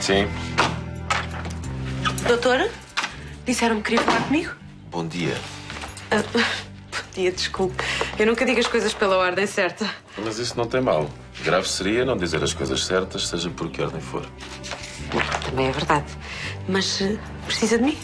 Sim. Doutora? Disseram-me que queria falar comigo? Bom dia. Ah, bom dia, desculpe. Eu nunca digo as coisas pela ordem certa. Mas isso não tem mal. Grave seria não dizer as coisas certas, seja por que ordem for. Também é verdade. Mas uh, precisa de mim?